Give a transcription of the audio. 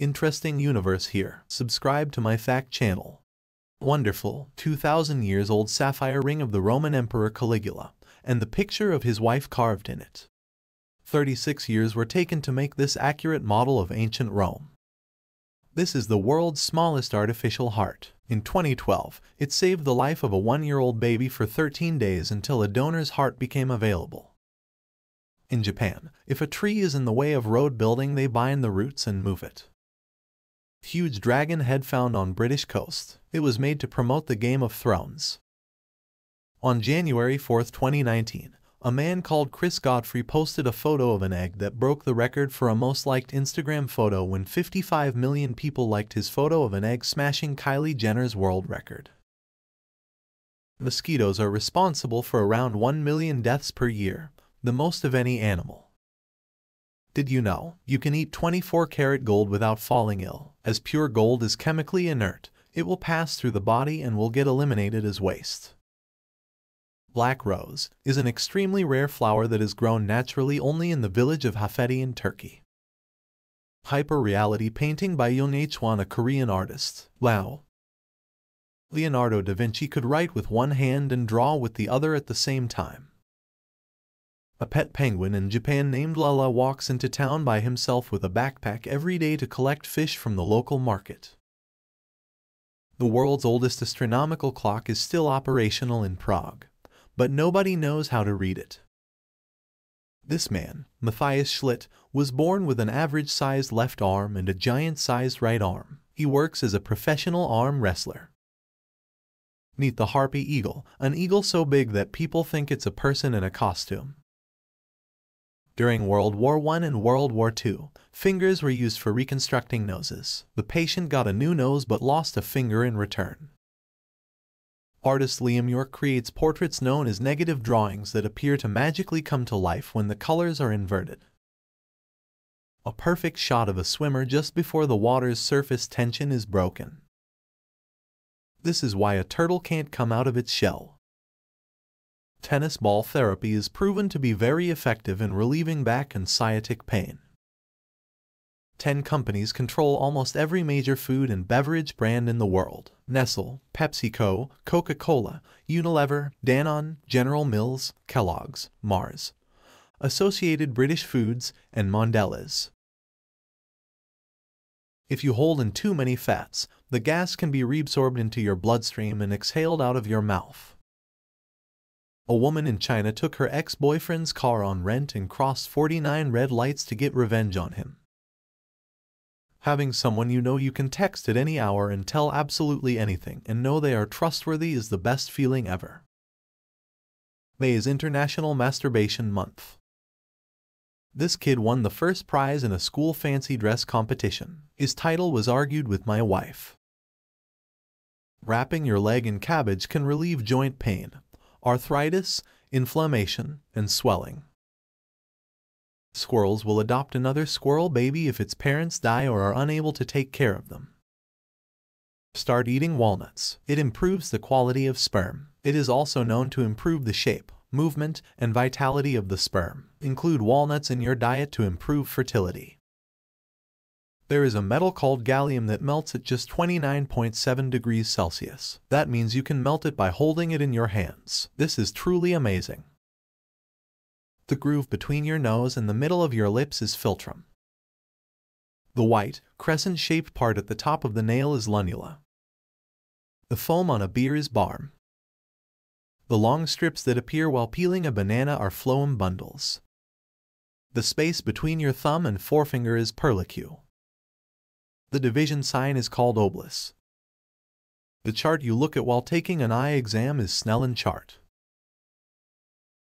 Interesting universe here. Subscribe to my fact channel. Wonderful, 2,000 years old sapphire ring of the Roman Emperor Caligula, and the picture of his wife carved in it. 36 years were taken to make this accurate model of ancient Rome. This is the world's smallest artificial heart. In 2012, it saved the life of a one-year-old baby for 13 days until a donor's heart became available. In Japan, if a tree is in the way of road building they bind the roots and move it. Huge dragon head found on British coast. It was made to promote the Game of Thrones. On January 4, 2019, a man called Chris Godfrey posted a photo of an egg that broke the record for a most liked Instagram photo when 55 million people liked his photo of an egg smashing Kylie Jenner's world record. Mosquitoes are responsible for around 1 million deaths per year, the most of any animal. Did you know you can eat 24 karat gold without falling ill? As pure gold is chemically inert, it will pass through the body and will get eliminated as waste. Black rose is an extremely rare flower that is grown naturally only in the village of Halfeti in Turkey. Hyper-reality painting by Yoon H-won, a Korean artist. Wow! Leonardo da Vinci could write with one hand and draw with the other at the same time. A pet penguin in Japan named Lala walks into town by himself with a backpack every day to collect fish from the local market. The world's oldest astronomical clock is still operational in Prague but nobody knows how to read it. This man, Matthias Schlitt, was born with an average-sized left arm and a giant-sized right arm. He works as a professional arm wrestler. Meet the harpy eagle, an eagle so big that people think it's a person in a costume. During World War I and World War II, fingers were used for reconstructing noses. The patient got a new nose but lost a finger in return. Artist Liam York creates portraits known as negative drawings that appear to magically come to life when the colors are inverted. A perfect shot of a swimmer just before the water's surface tension is broken. This is why a turtle can't come out of its shell. Tennis ball therapy is proven to be very effective in relieving back and sciatic pain. 10 companies control almost every major food and beverage brand in the world. Nestle, PepsiCo, Coca-Cola, Unilever, Danone, General Mills, Kellogg's, Mars, Associated British Foods, and Mondelez. If you hold in too many fats, the gas can be reabsorbed into your bloodstream and exhaled out of your mouth. A woman in China took her ex-boyfriend's car on rent and crossed 49 red lights to get revenge on him. Having someone you know you can text at any hour and tell absolutely anything and know they are trustworthy is the best feeling ever. May is International Masturbation Month. This kid won the first prize in a school fancy dress competition. His title was Argued with My Wife. Wrapping your leg in cabbage can relieve joint pain, arthritis, inflammation, and swelling. Squirrels will adopt another squirrel baby if its parents die or are unable to take care of them. Start eating walnuts. It improves the quality of sperm. It is also known to improve the shape, movement, and vitality of the sperm. Include walnuts in your diet to improve fertility. There is a metal called gallium that melts at just 29.7 degrees Celsius. That means you can melt it by holding it in your hands. This is truly amazing. The groove between your nose and the middle of your lips is philtrum. The white, crescent-shaped part at the top of the nail is lunula. The foam on a beer is barm. The long strips that appear while peeling a banana are phloem bundles. The space between your thumb and forefinger is purlicue. The division sign is called obelus. The chart you look at while taking an eye exam is Snellen chart.